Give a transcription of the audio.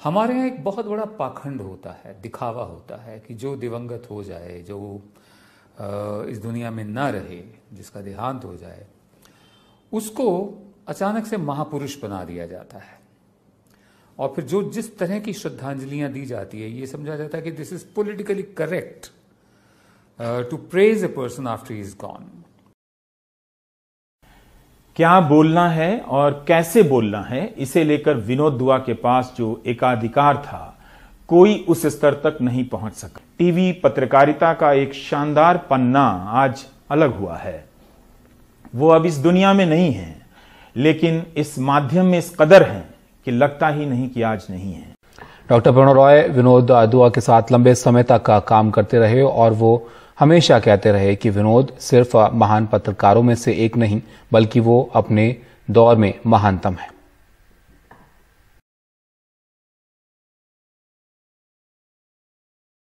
हमारे यहाँ एक बहुत बड़ा पाखंड होता है, दिखावा होता है कि जो दिवंगत हो जाए, जो इस दुनिया में न रहे, जिसका देहांत हो जाए, उसको अचानक से महापुरुष बना दिया जाता है। और फिर जो जिस तरह की श्रद्धांजलियाँ दी जाती है, ये समझा जाता है कि this is politically correct to praise a person after is gone क्या बोलना है और कैसे बोलना है, इसे लेकर विनोद दुआ के पास जो एकाधिकार था, कोई उस स्तर तक नहीं पहुँच सका। टीवी पत्रकारिता का एक शानदार पन्ना आज अलग हुआ है। वो अब इस दुनिया में नहीं है, लेकिन इस माध्यम में इस कदर है कि लगता ही नहीं कि आज नहीं है। डॉक्टर प्रणव रॉय, विनोद दुआ के साथ लंबे समय तक का काम करते रहे और वो हमेशा कहते रहे कि विनोद सिर्फ़ महान पत्रकारों में से एक नहीं, बल्कि वो अपने दौर में महानतम है।